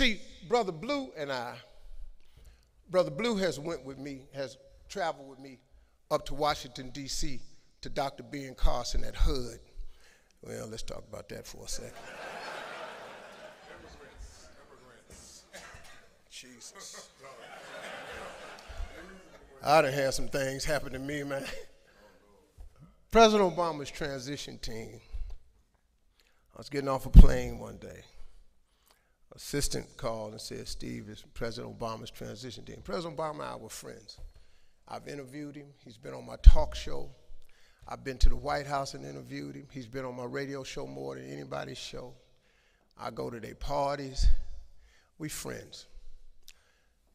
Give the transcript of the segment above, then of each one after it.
See, Brother Blue and I, Brother Blue has went with me, has traveled with me up to Washington, D.C. to Dr. Ben Carson at HUD. Well, let's talk about that for a second. Jesus. I done had some things happen to me, man. President Obama's transition team. I was getting off a plane one day. Assistant called and said, Steve, it's President Obama's transition team. President Obama and I were friends. I've interviewed him. He's been on my talk show. I've been to the White House and interviewed him. He's been on my radio show more than anybody's show. I go to their parties. We friends.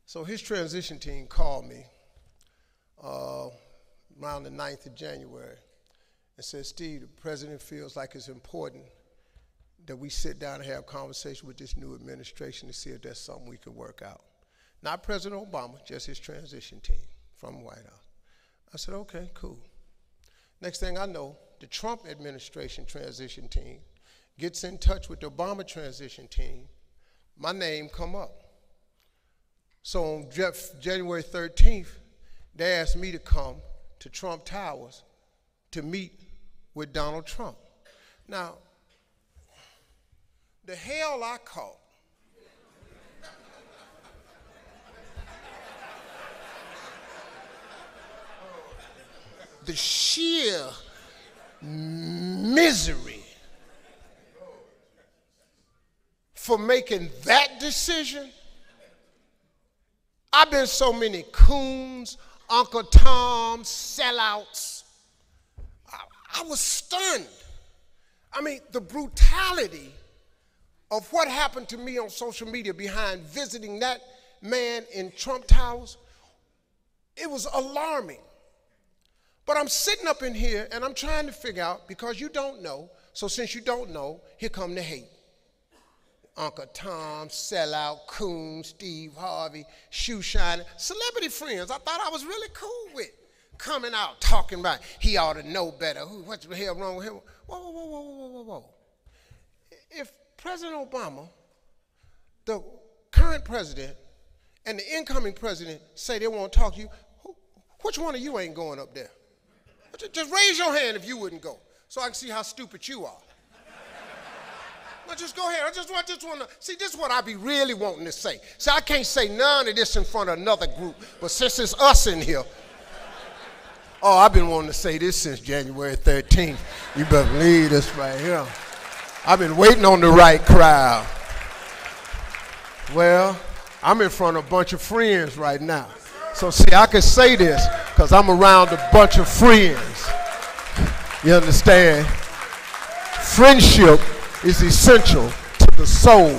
So his transition team called me uh, around the 9th of January and said, Steve, the president feels like it's important that we sit down and have conversation with this new administration to see if there's something we can work out. Not President Obama, just his transition team from White House. I said, okay, cool. Next thing I know, the Trump administration transition team gets in touch with the Obama transition team. My name come up. So on January 13th, they asked me to come to Trump Towers to meet with Donald Trump. Now, the hell I caught the sheer misery for making that decision. I've been so many coons, Uncle Tom, sellouts. I, I was stunned. I mean, the brutality of what happened to me on social media behind visiting that man in Trump Towers, it was alarming. But I'm sitting up in here and I'm trying to figure out because you don't know. So since you don't know, here come the hate. Uncle Tom, sellout, Coon, Steve Harvey, shoe shining, celebrity friends I thought I was really cool with. Coming out talking about he ought to know better. Who, what the hell wrong with him? Whoa, whoa, whoa, whoa, whoa, whoa. If President Obama, the current president, and the incoming president say they want to talk to you, which one of you ain't going up there? Just raise your hand if you wouldn't go, so I can see how stupid you are. Now just go ahead. I just want, just want to see. This is what I be really wanting to say. See, I can't say none of this in front of another group, but since it's us in here, oh, I've been wanting to say this since January 13th. You better believe this right here. I've been waiting on the right crowd. Well, I'm in front of a bunch of friends right now. So see, I can say this because I'm around a bunch of friends. You understand? Friendship is essential to the soul.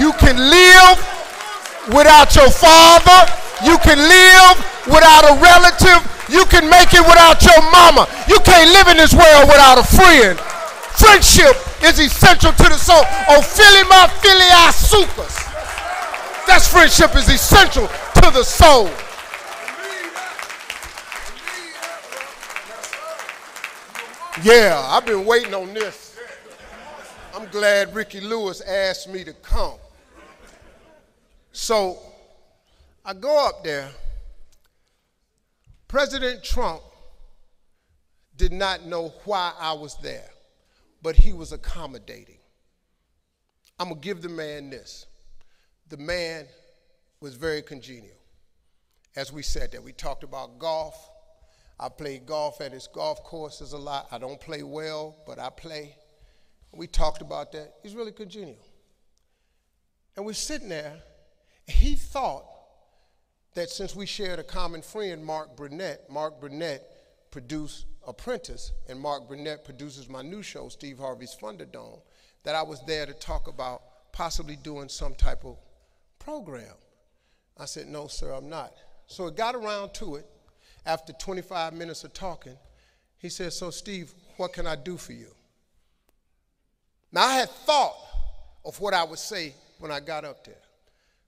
You can live without your father. You can live without a relative. You can make it without your mama. You can't live in this world without a friend. Friendship is essential to the soul. Oh, Ophilima filii sucus. That's friendship is essential to the soul. Yeah, I've been waiting on this. I'm glad Ricky Lewis asked me to come. So I go up there. President Trump did not know why I was there, but he was accommodating. I'm going to give the man this. The man was very congenial. As we said that, we talked about golf. I played golf at his golf courses a lot. I don't play well, but I play. We talked about that. He's really congenial. And we're sitting there, he thought that since we shared a common friend, Mark Burnett, Mark Burnett produced Apprentice, and Mark Burnett produces my new show, Steve Harvey's Funderdome, that I was there to talk about possibly doing some type of program. I said, No, sir, I'm not. So it got around to it. After 25 minutes of talking, he said, So, Steve, what can I do for you? Now, I had thought of what I would say when I got up there.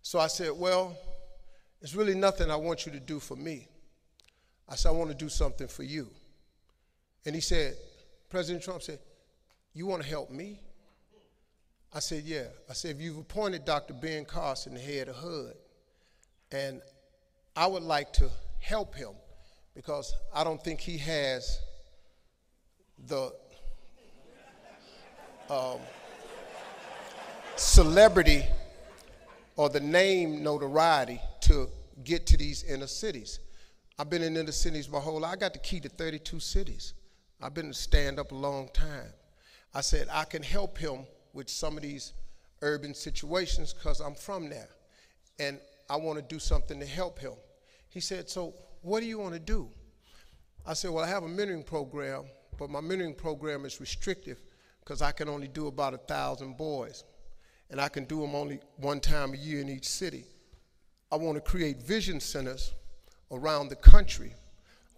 So I said, Well, it's really nothing I want you to do for me. I said, I want to do something for you. And he said, President Trump said, You want to help me? I said, yeah. I said, if you've appointed Dr. Ben Carson the head of HUD, and I would like to help him because I don't think he has the um, celebrity or the name notoriety to get to these inner cities. I've been in inner cities my whole life. I got the key to 32 cities. I've been stand up a long time. I said, I can help him with some of these urban situations because I'm from there. And I want to do something to help him. He said, So what do you want to do? I said, Well, I have a mentoring program, but my mentoring program is restrictive because I can only do about a thousand boys. And I can do them only one time a year in each city. I want to create vision centers around the country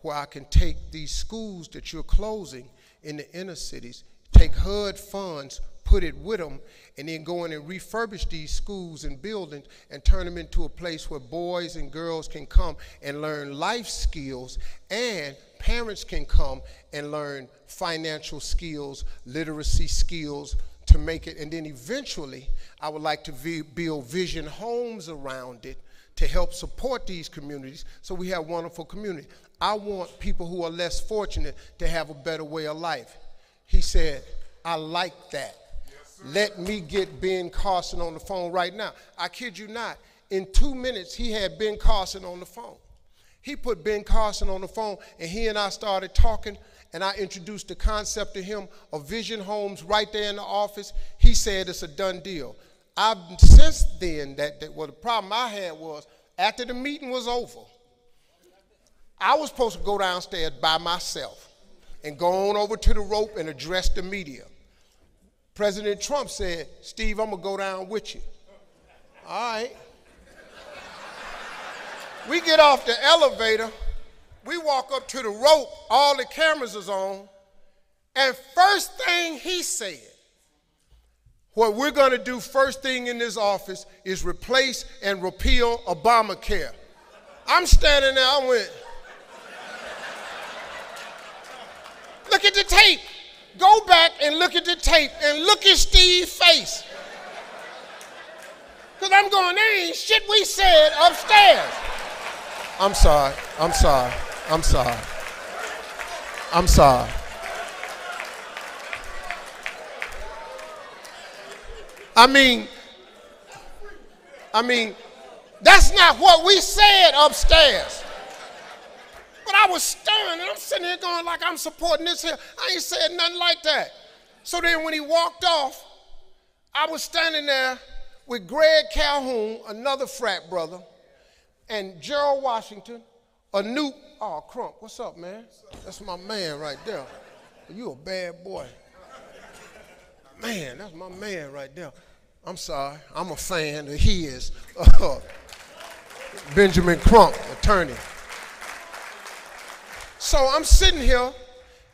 where I can take these schools that you're closing in the inner cities, take HUD funds, put it with them, and then go in and refurbish these schools and buildings and turn them into a place where boys and girls can come and learn life skills and parents can come and learn financial skills, literacy skills to make it. And then eventually, I would like to build vision homes around it to help support these communities so we have wonderful community. I want people who are less fortunate to have a better way of life. He said, I like that. Let me get Ben Carson on the phone right now. I kid you not. In two minutes, he had Ben Carson on the phone. He put Ben Carson on the phone, and he and I started talking, and I introduced the concept to him of vision homes right there in the office. He said it's a done deal. I've since then that, that well, the problem I had was after the meeting was over, I was supposed to go downstairs by myself and go on over to the rope and address the media. President Trump said, Steve, I'm to go down with you. All right. We get off the elevator, we walk up to the rope, all the cameras is on, and first thing he said, what we're going to do first thing in this office is replace and repeal Obamacare. I'm standing there, I went, look at the tape. Go back and look at the tape and look at Steve's face. Because I'm going, there ain't shit we said upstairs. I'm sorry. I'm sorry. I'm sorry. I'm sorry. I mean, I mean, that's not what we said upstairs. But I was stunned, and I'm sitting here going like I'm supporting this here. I ain't said nothing like that. So then when he walked off, I was standing there with Greg Calhoun, another frat brother, and Gerald Washington, a new, oh, Crump, what's up, man? That's my man right there. You a bad boy. Man, that's my man right there. I'm sorry, I'm a fan of his. Uh, Benjamin Crump, attorney. So I'm sitting here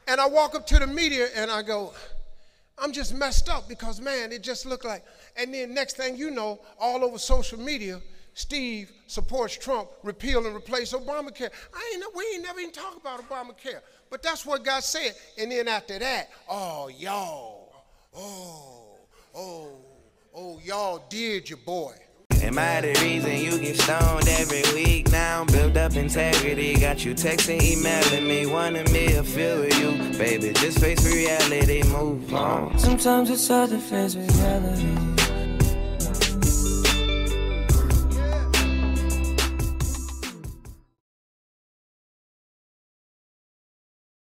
and I walk up to the media and I go, I'm just messed up because, man, it just looked like. And then next thing you know, all over social media, Steve supports Trump, repeal and replace Obamacare. I ain't, we ain't never even talk about Obamacare. But that's what God said. And then after that, oh, y'all, oh, oh, oh, y'all did your boy. Am I the reason you get stoned every week now? Build up integrity, got you texting, emailing me, wanting me to feel with you. Baby, just face reality, move on. Sometimes it's hard to face reality.